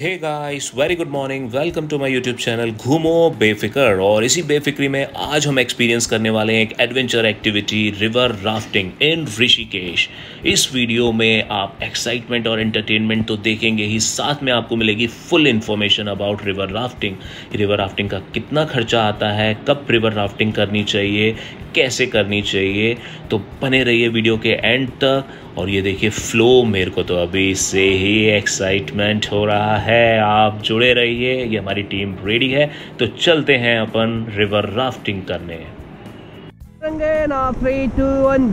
Hey guys very good morning welcome to my YouTube channel Ghumo Befikr और इसी बेफिक्री में आज हम एक्सपीरियंस करने वाले हैं एक adventure activity river rafting in Rishikesh इस वीडियो में आप एक्साइटमेंट और एंटरटेनमेंट तो देखेंगे ही, साथ में आपको मिलेगी full information about river rafting river rafting का कितना खर्चा आता है, कब रिवर राफ्टिंग करनी चाहिए, कैसे करनी चाहिए? तो बने रहिए वीडियो के एंड तक। और ये देखिए फ्लो मेरे को तो अभी से ही एक्साइटमेंट हो रहा है। आप जुड़े रहिए ये हमारी टीम रेडी है। तो चलते हैं अपन रिवर राफ्टिंग करने।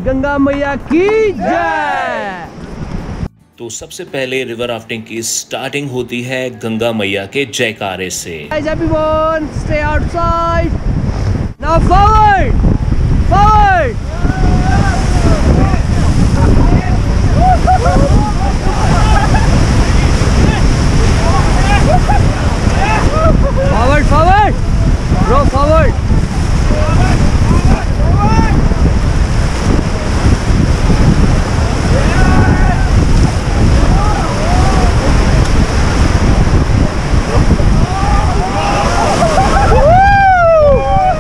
गंगा मैया की जय! तो सबसे पहले रिवर राफ्टिंग की स्टार्टिंग होती है गंगा मैया के जयकारे से। Guys, everyone, stay outside. Now forward, forward. Forward, forward. Bro, forward.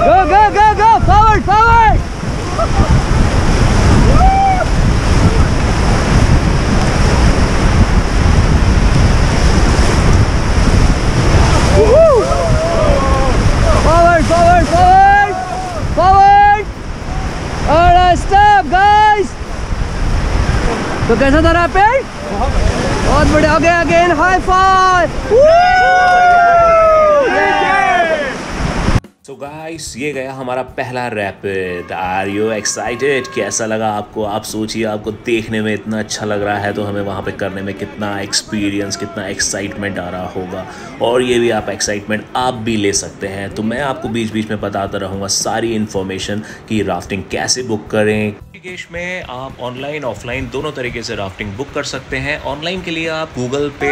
Go, go, go, go. Forward, forward. Forward, forward, forward. Forward. All right, stop, guys. तो था रैपिड बहुत बढ़िया आगे again high five so guys ये गया हमारा पहला rapid are you excited कैसा लगा आपको? आप सोचिए, आपको देखने में इतना अच्छा लग रहा है तो हमें वहाँ पे करने में कितना एक्सपीरियंस कितना एक्साइटमेंट आ रहा होगा। और ये भी आप एक्साइटमेंट आप भी ले सकते हैं। तो मैं आपको बीच बीच में बताता रहूँगा सारी इन्फॉर्मेशन कि राफ्टिंग कैसे बुक करें ऋषिकेश में आप ऑनलाइन ऑफलाइन दोनों तरीके से राफ्टिंग बुक कर सकते हैं। ऑनलाइन के लिए आप गूगल पे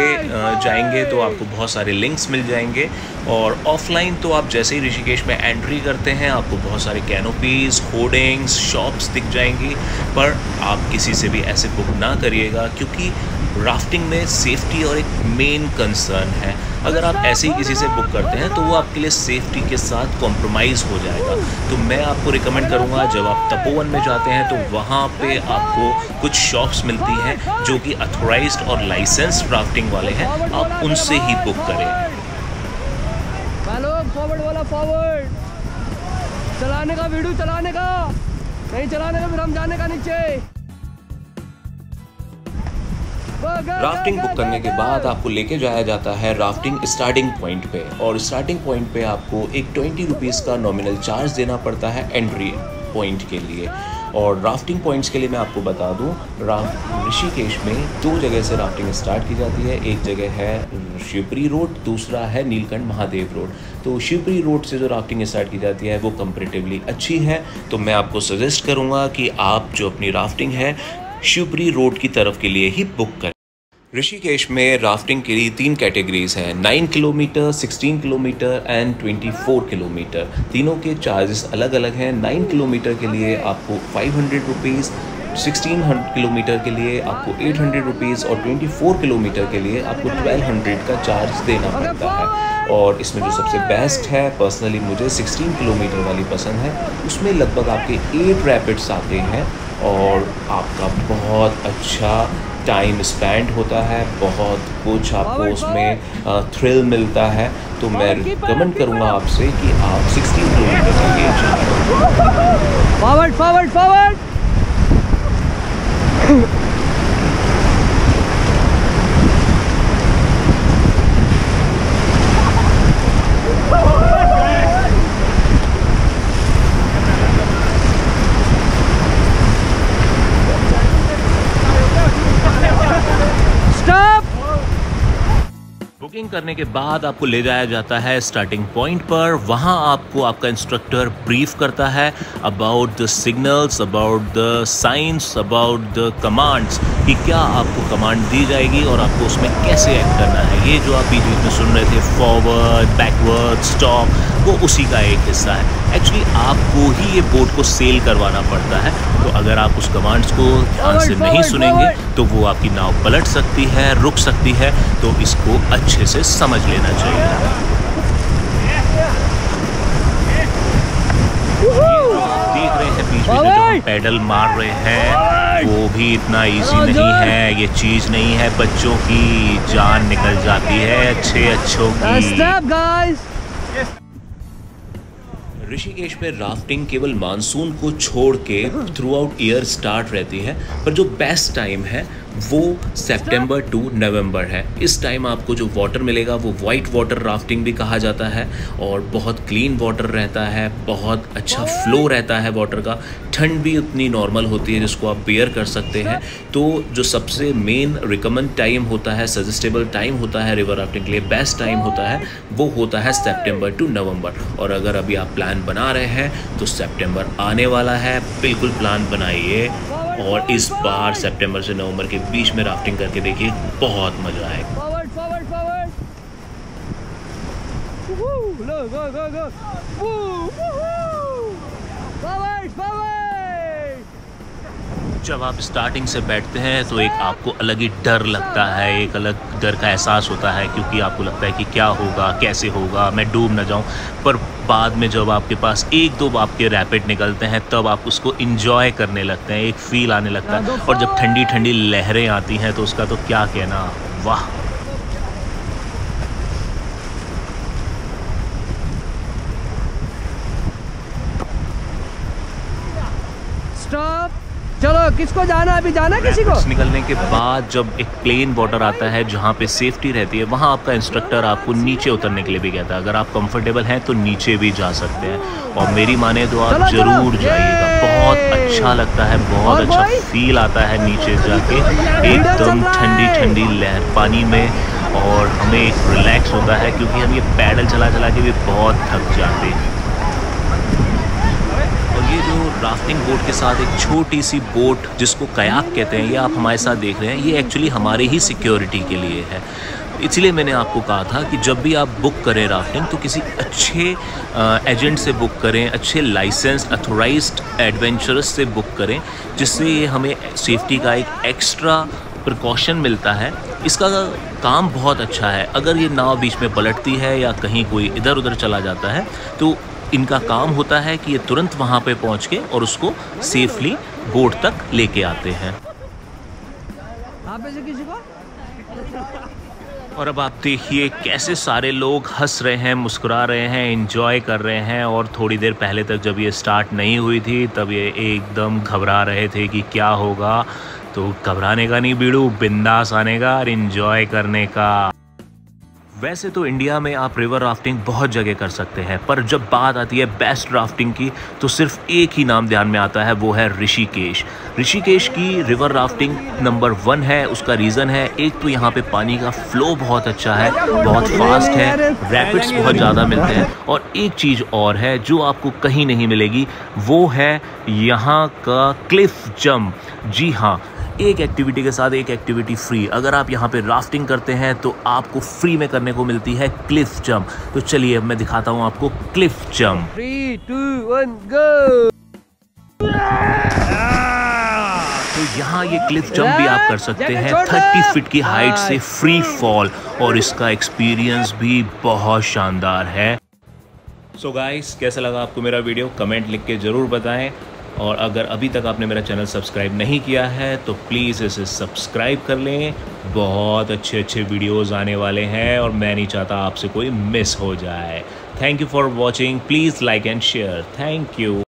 जाएँगे तो आपको बहुत सारे लिंक्स मिल जाएँगे। और ऑफलाइन तो आप जैसे ही ऋषिकेश में एंट्री करते हैं आपको बहुत सारे कैनोपीज होर्डिंग्स शॉप्स दिख जाएँगी। पर आप किसी से भी ऐसे बुक ना करिएगा क्योंकि राफ्टिंग में सेफ्टी और एक मेन कंसर्न है। अगर आप ऐसे ही किसी से बुक करते हैं तो वो आपके लिए सेफ्टी के साथ कॉम्प्रोमाइज़ हो जाएगा। तो मैं आपको रिकमेंड करूँगा, जब आप तपोवन में जाते हैं तो वहाँ पे आपको कुछ शॉप्स मिलती हैं, जो कि अथोराइज और लाइसेंस राफ्टिंग वाले हैं। आप उनसे ही बुक करें। फॉरवर्ड वाला फॉरवर्ड चलाने का वीडियो चलाने का। नहीं चलाने का, फिर हम जाने का नीचे। राफ्टिंग बुक करने के बाद आपको लेके जाया जाता है राफ्टिंग स्टार्टिंग पॉइंट पे। और स्टार्टिंग पॉइंट पे आपको एक ट्वेंटी रुपीज़ का नॉमिनल चार्ज देना पड़ता है एंट्री पॉइंट के लिए। और राफ्टिंग पॉइंट्स के लिए मैं आपको बता दूँ रा- ऋषिकेश में दो जगह से राफ्टिंग स्टार्ट की जाती है। एक जगह है शिवपुरी रोड दूसरा है नीलकंठ महादेव रोड तो शिवपुरी रोड से जो राफ्टिंग स्टार्ट की जाती है, वो कंपेरेटिवली अच्छी है। तो मैं आपको सजेस्ट करूँगा कि आप जो अपनी राफ्टिंग है शिवपुरी रोड की तरफ़ के लिए ही बुक करें। ऋषिकेश में राफ्टिंग के लिए तीन कैटेगरीज हैं nine kilometre sixteen kilometre and twenty four kilometre तीनों के चार्जेस अलग अलग हैं। नाइन किलोमीटर के लिए आपको five hundred rupees sixteen kilometre के लिए आपको एट हंड्रेड रुपीज़ और ट्वेंटी फोर किलोमीटर के लिए आपको ट्वेल्व हंड्रेड का चार्ज देना पड़ता है। और इसमें जो सबसे बेस्ट है पर्सनली मुझे 16 किलोमीटर वाली पसंद है। उसमें लगभग आपके एट रैपिड्स आते हैं। और आपका बहुत अच्छा टाइम स्पेंड होता है बहुत कुछ आपको उसमें थ्रिल मिलता है। तो मैं रिकमेंड करूँगा आपसे कि आप 16 किलोमीटर के forward forward forward stop booking करने के बाद आपको ले जाया जाता है स्टार्टिंग पॉइंट पर। वहाँ आपको आपका इंस्ट्रक्टर ब्रीफ करता है about the signals about the science about the commands कि क्या आपको कमांड दी जाएगी और आपको उसमें कैसे एक्ट करना है। ये जो आप बीच बीच में सुन रहे थे फॉरवर्ड बैकवर्ड स्टॉप वो उसी का एक हिस्सा है। एक्चुअली आपको ही ये बोट को सेल करवाना पड़ता है। तो अगर आप उस कमांड्स को ध्यान से नहीं सुनेंगे तो वो आपकी नाव पलट सकती है रुक सकती है तो इसको अच्छे से समझ लेना चाहिए। देख रहे हैं बीच में जो पैडल मार रहे हैं वो भी इतना इजी नहीं है ये चीज़ नहीं है बच्चों की जान निकल जाती है अच्छे अच्छों की। ऋषिकेश में राफ्टिंग केवल मानसून को छोड़ के थ्रू आउट ईयर स्टार्ट रहती है, पर जो बेस्ट टाइम है, वो सितंबर टू नवंबर है। इस टाइम आपको जो वाटर मिलेगा, वो वाइट वाटर राफ्टिंग भी कहा जाता है, और बहुत क्लीन वाटर रहता है, बहुत अच्छा फ्लो रहता है वाटर का। ठंड भी उतनी नॉर्मल होती है जिसको आप बेयर कर सकते हैं। तो जो सबसे मेन रिकमेंड टाइम होता है सजेस्टेबल टाइम होता है रिवर राफ्टिंग के लिए बेस्ट टाइम होता है, वो होता है सेप्टेम्बर टू नवंबर और अगर अभी आप प्लान बना रहे हैं तो सेप्टेम्बर आने वाला है। बिल्कुल प्लान बनाइए। और इस बार सितंबर से नवंबर के बीच में राफ्टिंग करके देखिए बहुत मज़ा आएगा। जब आप स्टार्टिंग से बैठते हैं तो एक आपको अलग ही डर लगता है एक अलग डर का एहसास होता है क्योंकि आपको लगता है कि क्या होगा कैसे होगा मैं डूब ना जाऊँ। पर बाद में जब आपके पास एक दो आपके रैपिड निकलते हैं तब आप उसको इंजॉय करने लगते हैं एक फील आने लगता है। और जब ठंडी ठंडी लहरें आती हैं तो उसका तो क्या कहना? वाह स्टॉप चलो किसको जाना अभी जाना किसी को? निकलने के बाद जब एक प्लेन वाटर आता है जहाँ पे सेफ्टी रहती है वहाँ आपका इंस्ट्रक्टर आपको नीचे उतरने के लिए भी कहता है। अगर आप कंफर्टेबल हैं तो नीचे भी जा सकते हैं। और मेरी माने तो आप। ज़रूर जाइएगा। बहुत अच्छा लगता है बहुत अच्छा फील आता है नीचे जाके। एकदम ठंडी ठंडी लहर पानी में। और हमें रिलैक्स होता है क्योंकि हम ये पैडल चला चला के भी बहुत थक जाते हैं। ये जो राफ्टिंग बोट के साथ एक छोटी सी बोट जिसको कयाक कहते हैं, ये आप हमारे साथ देख रहे हैं, ये एक्चुअली हमारे ही सिक्योरिटी के लिए है। इसलिए मैंने आपको कहा था कि जब भी आप बुक करें राफ्टिंग तो किसी अच्छे एजेंट से बुक करें, अच्छे लाइसेंस अथोराइज एडवेंचरस से बुक करें, जिससे ये हमें सेफ्टी का एक एक्स्ट्रा प्रिकॉशन मिलता है। इसका काम बहुत अच्छा है। अगर ये नाव बीच में पलटती है या कहीं कोई इधर उधर चला जाता है तो इनका काम होता है कि ये तुरंत वहाँ पे पहुँच के और उसको सेफली बोट तक लेके आते हैं। और अब आप देखिए कैसे सारे लोग हंस रहे हैं मुस्कुरा रहे हैं इंजॉय कर रहे हैं और थोड़ी देर पहले तक जब ये स्टार्ट नहीं हुई थी तब ये एकदम घबरा रहे थे कि क्या होगा। तो घबराने का नहीं बीड़ू बिंदास आने का और इन्जॉय करने का। वैसे तो इंडिया में आप रिवर राफ्टिंग बहुत जगह कर सकते हैं, पर जब बात आती है बेस्ट राफ्टिंग की तो सिर्फ़ एक ही नाम ध्यान में आता है, वो है ऋषिकेश। ऋषिकेश की रिवर राफ्टिंग नंबर वन है, उसका रीज़न है, एक तो यहाँ पे पानी का फ्लो बहुत अच्छा है, बहुत फास्ट है रैपिड्स बहुत ज़्यादा मिलते हैं, और एक चीज़ और है, जो आपको कहीं नहीं मिलेगी, वो है यहाँ का क्लिफ जम्प जी हाँ एक एक्टिविटी के साथ एक एक्टिविटी फ्री अगर आप यहाँ पे राफ्टिंग करते हैं तो आपको फ्री में करने को मिलती है क्लिफ जंप तो चलिए अब मैं दिखाता हूँ आपको cliff jump three two one go तो यहाँ ये क्लिफ जंप भी आप कर सकते हैं। थर्टी फीट की हाइट से फ्री फॉल और इसका एक्सपीरियंस भी बहुत शानदार है। सो so गाइस कैसा लगा आपको मेरा वीडियो कमेंट लिख के ज़रूर बताएँ। और अगर अभी तक आपने मेरा चैनल सब्सक्राइब नहीं किया है तो प्लीज़ इसे सब्सक्राइब कर लें। बहुत अच्छे अच्छे वीडियोस आने वाले हैं और मैं नहीं चाहता आपसे कोई मिस हो जाए। Thank you for watching please like and share thank you